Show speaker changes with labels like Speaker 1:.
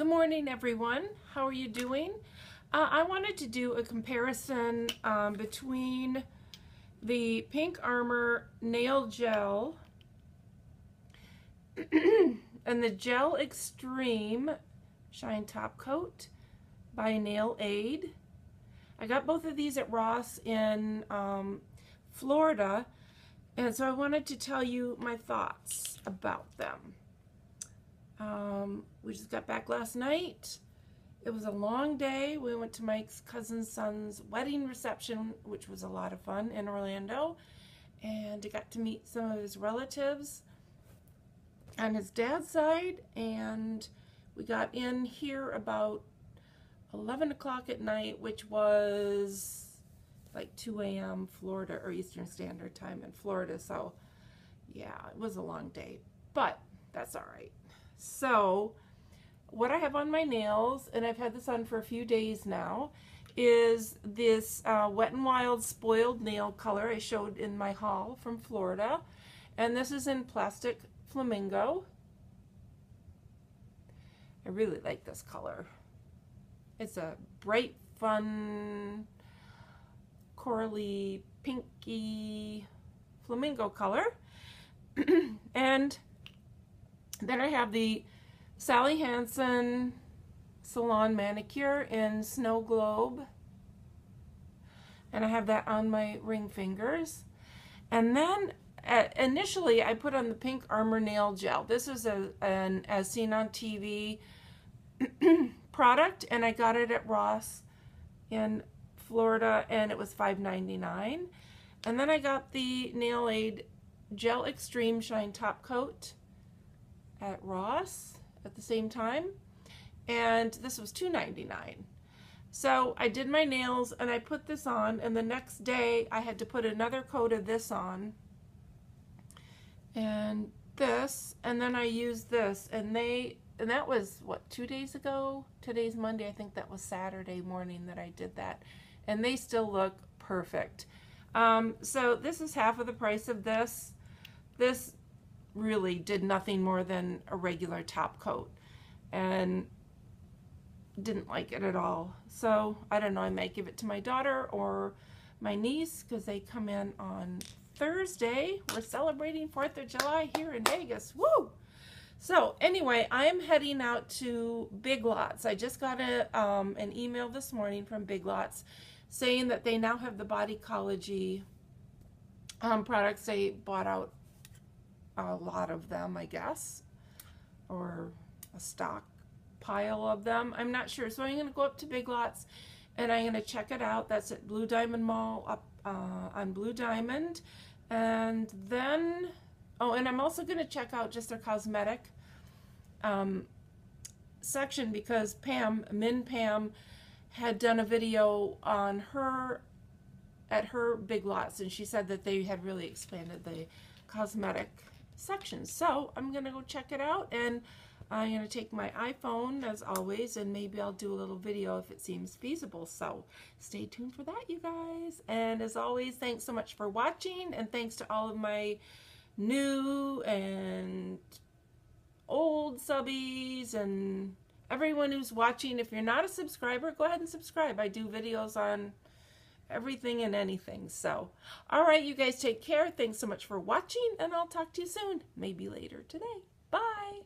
Speaker 1: Good morning, everyone. How are you doing? Uh, I wanted to do a comparison um, between the Pink Armor Nail Gel and the Gel Extreme Shine Top Coat by Nail Aid. I got both of these at Ross in um, Florida, and so I wanted to tell you my thoughts about them. Um, we just got back last night. It was a long day. We went to Mike's cousin's son's wedding reception, which was a lot of fun in Orlando. And I got to meet some of his relatives on his dad's side. And we got in here about 11 o'clock at night, which was like 2 a.m. Florida or Eastern Standard Time in Florida. So, yeah, it was a long day, but that's all right. So, what I have on my nails, and I've had this on for a few days now, is this uh, Wet n Wild Spoiled Nail color I showed in my haul from Florida. And this is in Plastic Flamingo. I really like this color. It's a bright, fun, corally, pinky flamingo color. and then I have the Sally Hansen Salon Manicure in Snow Globe. And I have that on my ring fingers. And then uh, initially I put on the Pink Armor Nail Gel. This is a, an as seen on TV product and I got it at Ross in Florida and it was $5.99. And then I got the Nail Aid Gel Extreme Shine Top Coat at Ross at the same time. And this was $2.99. So I did my nails and I put this on and the next day I had to put another coat of this on and this and then I used this and they and that was what two days ago today's Monday I think that was Saturday morning that I did that and they still look perfect um, so this is half of the price of this this really did nothing more than a regular top coat and didn't like it at all. So I don't know, I might give it to my daughter or my niece because they come in on Thursday. We're celebrating 4th of July here in Vegas. Woo! So anyway, I'm heading out to Big Lots. I just got a, um, an email this morning from Big Lots saying that they now have the Bodycology um, products. They bought out a lot of them, I guess, or a stock pile of them. I'm not sure. So I'm going to go up to Big Lots and I'm going to check it out. That's at Blue Diamond Mall up uh, on Blue Diamond. And then, oh, and I'm also going to check out just their cosmetic um, section because Pam, Min Pam, had done a video on her at her Big Lots and she said that they had really expanded the cosmetic section. So I'm going to go check it out and I'm going to take my iPhone as always and maybe I'll do a little video if it seems feasible. So stay tuned for that you guys. And as always, thanks so much for watching and thanks to all of my new and old subbies and everyone who's watching. If you're not a subscriber, go ahead and subscribe. I do videos on everything and anything. So, all right, you guys take care. Thanks so much for watching, and I'll talk to you soon, maybe later today. Bye.